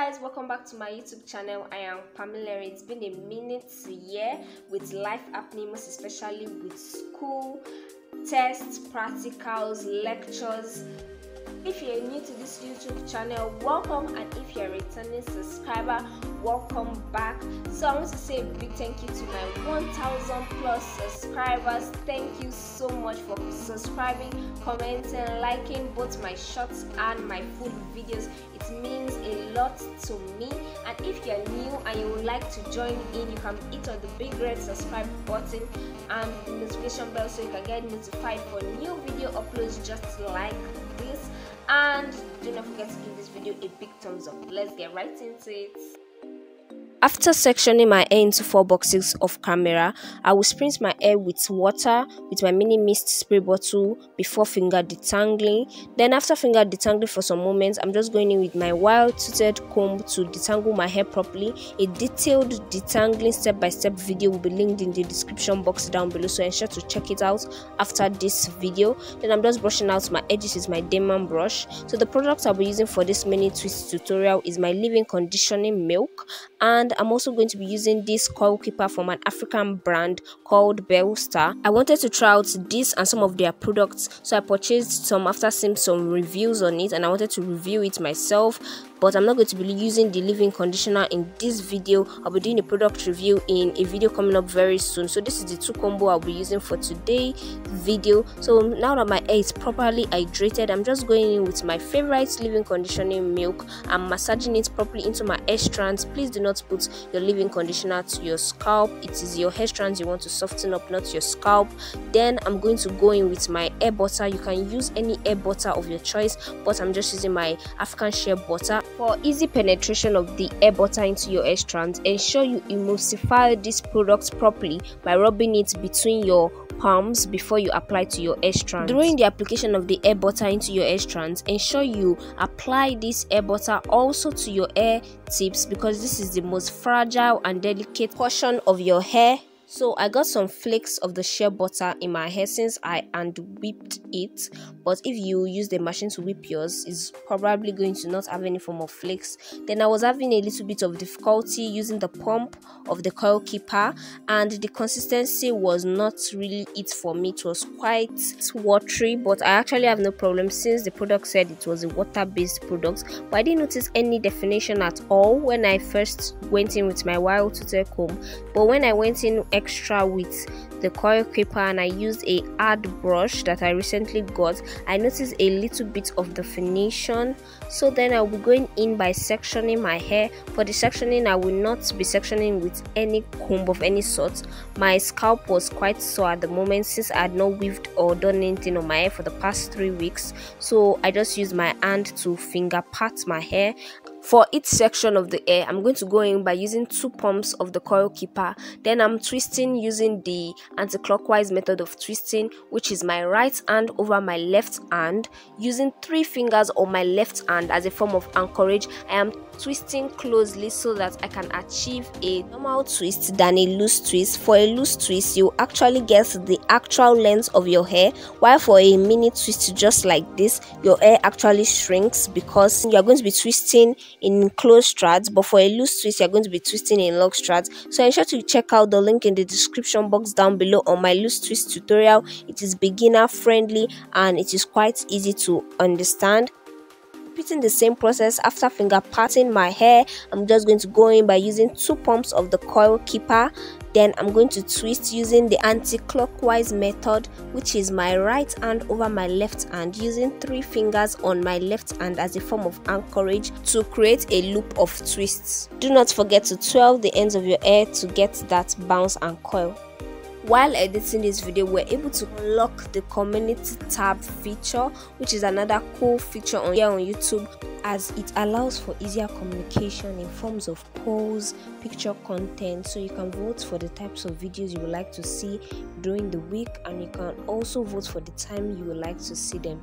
guys welcome back to my youtube channel. I am pamela it's been a minute to year with life happening most especially with school tests practicals lectures if you're new to this youtube channel welcome. And if you're a returning subscriber welcome back. So i want to say a big thank you to my 1000 plus subscribers. Thank you so much for subscribing commenting liking both my shorts and my full videos. It means a lot to me. And if you're new and you would like to join in you can hit on the big red subscribe button and the notification bell so you can get notified for new video uploads. Just like and do not forget to give this video a big thumbs up. Let's get right into it after sectioning my hair into four boxes of camera, I will spritz my hair with water with my mini mist spray bottle before finger detangling. Then after finger detangling for some moments, I'm just going in with my wire toothed comb to detangle my hair properly. A detailed detangling step-by-step -step video will be linked in the description box down below, so ensure to check it out after this video. Then I'm just brushing out my edges with my Denman brush. So the product I'll be using for this mini twist tutorial is my leave-in conditioning milk and and I'm also going to be using this coil keeper from an African brand called Bellstar. I wanted to try out this and some of their products so I purchased some after seeing some reviews on it and I wanted to review it myself but I'm not going to be using the leave-in conditioner in this video. I'll be doing a product review in a video coming up very soon. So this is the two combo I'll be using for today video. So now that my hair is properly hydrated, I'm just going in with my favorite leave-in conditioning milk. I'm massaging it properly into my hair strands. Please do not put your leave-in conditioner to your scalp. It is your hair strands you want to soften up, not your scalp. Then I'm going to go in with my hair butter. You can use any hair butter of your choice, but I'm just using my African shea butter for easy penetration of the air butter into your strands, ensure you emulsify this product properly by rubbing it between your palms before you apply to your strands. During the application of the air butter into your strands, ensure you apply this air butter also to your hair tips because this is the most fragile and delicate portion of your hair so I got some flakes of the shea butter in my hair since I hand whipped it. But if you use the machine to whip yours, it's probably going to not have any form of flakes. Then I was having a little bit of difficulty using the pump of the coil keeper and the consistency was not really it for me. It was quite watery but I actually have no problem since the product said it was a water-based product. But I didn't notice any definition at all when I first went in with my wild toothed comb. But when I went in extra with the coil keeper and I used a hard brush that I recently got. I noticed a little bit of definition. So then I'll be going in by sectioning my hair. For the sectioning I will not be sectioning with any comb of any sort. My scalp was quite sore at the moment since I had not weaved or done anything on my hair for the past three weeks. So I just used my hand to finger pat my hair for each section of the hair, I'm going to go in by using two pumps of the coil keeper. Then I'm twisting using the anti-clockwise method of twisting, which is my right hand over my left hand. Using three fingers on my left hand as a form of anchorage, I am twisting closely so that I can achieve a normal twist than a loose twist. For a loose twist, you actually get the actual length of your hair, while for a mini twist just like this, your hair actually shrinks because you are going to be twisting in closed strands, but for a loose twist, you're going to be twisting in long strands. So ensure to check out the link in the description box down below on my loose twist tutorial. It is beginner friendly and it is quite easy to understand repeating the same process after finger parting my hair. I'm just going to go in by using two pumps of the coil keeper. Then i'm going to twist using the anti-clockwise method which is my right hand over my left hand using three fingers on my left hand as a form of anchorage to create a loop of twists. Do not forget to twirl the ends of your hair to get that bounce and coil while editing this video we're able to unlock the community tab feature which is another cool feature on here on youtube as it allows for easier communication in forms of polls picture content. So you can vote for the types of videos you would like to see during the week and you can also vote for the time you would like to see them.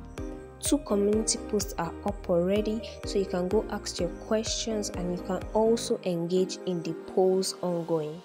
Two community posts are up already so you can go ask your questions and you can also engage in the polls ongoing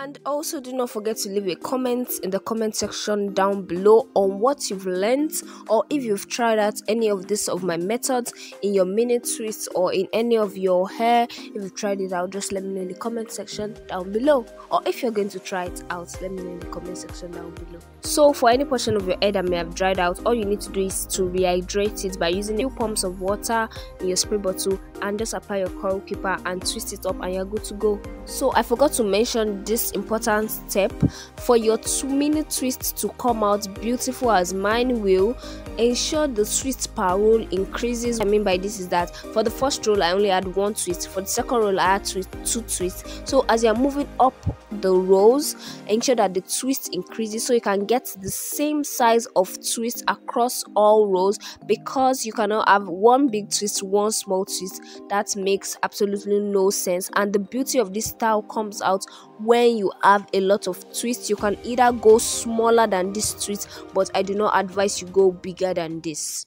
And also do not forget to leave a comment in the comment section down below on what you've learned or if you've tried out any of this of my methods in your mini twists or in any of your hair. If you've tried it out, just let me know in the comment section down below. Or if you're going to try it out, let me know in the comment section down below. So for any portion of your hair that may have dried out, all you need to do is to rehydrate it by using a few pumps of water in your spray bottle and just apply your curl keeper and twist it up and you're good to go. So I forgot to mention this important step for your two minute twist to come out beautiful as mine will. Ensure the twist per roll increases. What i mean by this is that for the first roll i only had one twist. For the second roll i had two twists. So as you're moving up the rolls ensure that the twist increases so you can get the same size of twist across all rows because you cannot have one big twist one small twist. That makes absolutely no sense. And the beauty of this style comes out when you have a lot of twists. You can either go smaller than this twist but i do not advise you go bigger than this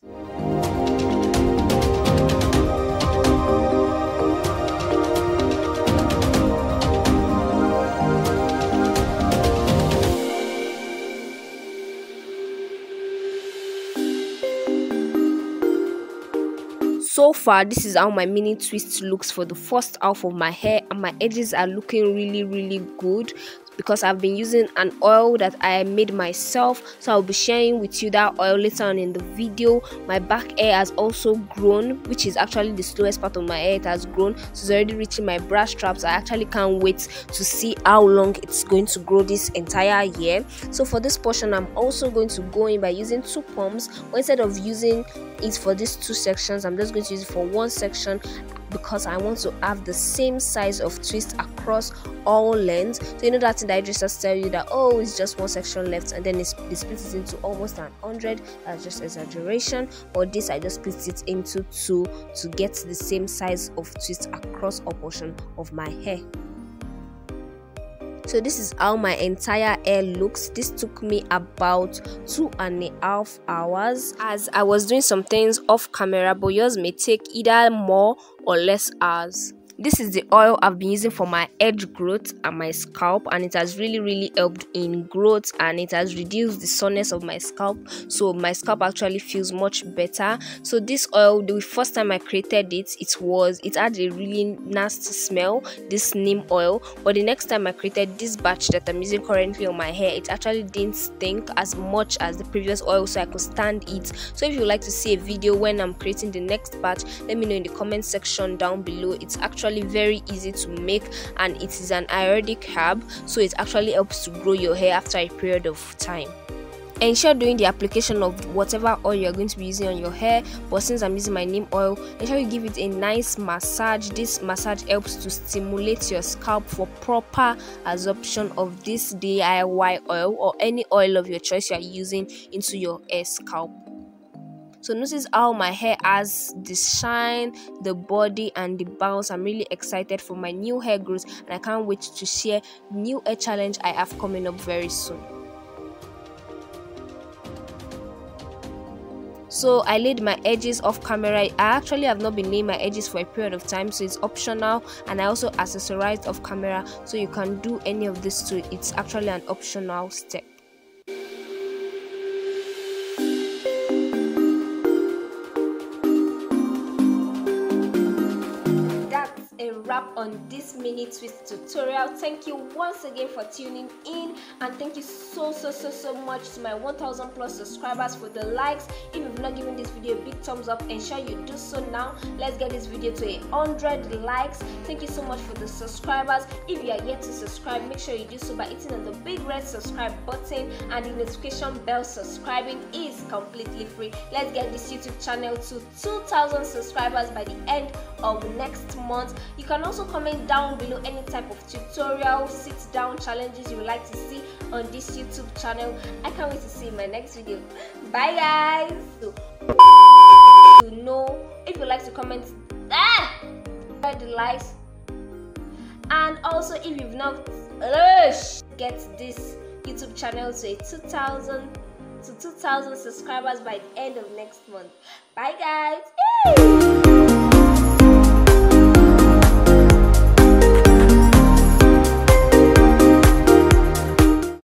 so far this is how my mini twist looks for the first half of my hair and my edges are looking really really good because I've been using an oil that I made myself. So I'll be sharing with you that oil later on in the video. My back hair has also grown which is actually the slowest part of my hair. It has grown. So it's already reaching my bra straps. I actually can't wait to see how long it's going to grow this entire year. So for this portion I'm also going to go in by using two pumps. But instead of using it for these two sections I'm just going to use it for one section because I want to have the same size of twist across all lengths. So you know that the just tell you that oh it's just one section left and then it's, it splits it into almost an hundred. That's just exaggeration. But this I just split it into two to get the same size of twist across a portion of my hair so this is how my entire hair looks. This took me about two and a half hours. As i was doing some things off camera but yours may take either more or less hours this is the oil i've been using for my edge growth and my scalp and it has really really helped in growth and it has reduced the soreness of my scalp so my scalp actually feels much better. So this oil the first time i created it it was it had a really nasty smell this neem oil but the next time i created this batch that i'm using currently on my hair it actually didn't stink as much as the previous oil so i could stand it. So if you like to see a video when i'm creating the next batch let me know in the comment section down below. It's actually actually very easy to make and it is an ayurvedic herb so it actually helps to grow your hair after a period of time. Ensure doing the application of whatever oil you're going to be using on your hair but since i'm using my neem oil ensure you give it a nice massage. This massage helps to stimulate your scalp for proper absorption of this diy oil or any oil of your choice you are using into your hair scalp so notice how my hair has the shine the body and the bounce. I'm really excited for my new hair growth and i can't wait to share new hair challenge i have coming up very soon. So i laid my edges off camera. I actually have not been laying my edges for a period of time so it's optional and i also accessorized off camera so you can do any of this too. It's actually an optional step on this mini twist tutorial. Thank you once again for tuning in and thank you so so so so much to my 1000 plus subscribers for the likes. If you've not given this video a big thumbs up ensure you do so now. Let's get this video to a hundred likes. Thank you so much for the subscribers. If you are yet to subscribe make sure you do so by hitting on the big red subscribe button and the notification bell subscribing is completely free. Let's get this youtube channel to 2000 subscribers by the end of next month. You can also comment down below any type of tutorial sit down challenges you would like to see on this youtube channel. I can't wait to see my next video. Bye guys. So, you know if you like to comment ah, the likes and also if you've not uh, get this youtube channel to a 2000 to 2000 subscribers by the end of next month. Bye guys. Yay!